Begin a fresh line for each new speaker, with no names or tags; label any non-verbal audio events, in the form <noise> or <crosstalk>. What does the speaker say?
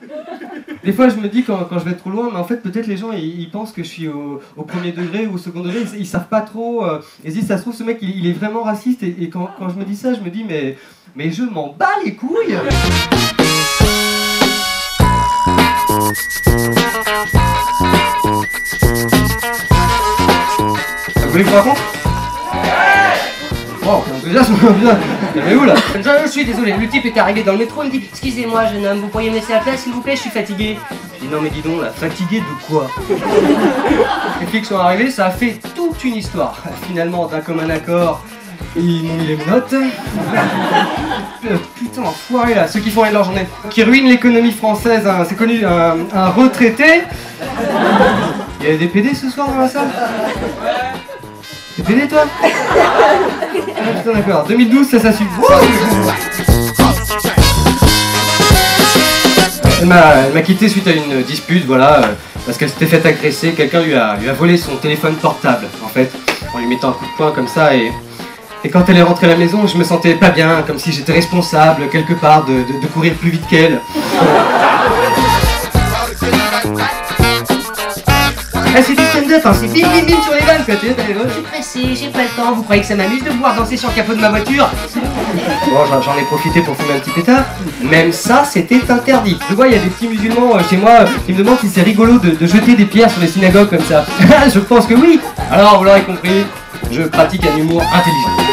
<laughs> Des fois, je me dis quand, quand je vais trop loin, mais en fait, peut-être les gens ils, pensent que je suis au, premier degré ou au second degré, ils, savent pas trop. euh, se disent, ça se trouve, ce mec il, est vraiment raciste. Et, et quand, quand je me dis ça, je me dis, mais, mais je m'en bats les couilles Vous voulez que je raconte? Déjà, je me bien. Mais où là
Je, je suis désolé, le type est arrivé dans le métro, il me dit Excusez-moi, jeune homme, vous pourriez me laisser la place, s'il vous plaît, je suis fatigué.
Je dis non mais dis donc, là, fatigué de quoi <laughs> Les flics sont arrivés, ça a fait toute une histoire. Finalement, d'un commun accord, ils m'ont mis les notes. Euh, Putain, enfoiré là, ceux qui font rien de leur journée. Qui ruinent l'économie française, hein, c'est connu, un, un retraité. Il y a des PD ce soir dans la salle? Toi Ah putain d'accord, 2012 ça s'assume. Elle m'a, quitté suite à une dispute, voilà, euh, parce qu'elle s'était fait agresser. Quelqu'un lui a, lui a volé son téléphone portable, en fait, en lui mettant un coup de poing comme ça. Et, et quand elle est rentrée à la maison, je me sentais pas bien, comme si j'étais responsable quelque part de- de courir plus vite qu'elle. Ah, c'est du stand-up, hein, c'est bim bim bim sur les vannes, quoi. t'es-
suis pressé, j'ai pas le temps, vous croyez que ça m'amuse de voir danser sur le capot de ma voiture
Bon, j'en- j'en ai profité pour fumer un petit pétard. Même ça, c'était interdit. Je vois, il y a des petits musulmans euh, chez moi euh, qui me demandent si c'est rigolo de, de jeter des pierres sur les synagogues comme ça. <laughs> je pense que oui. Alors, vous l'aurez compris, je pratique un humour intelligent.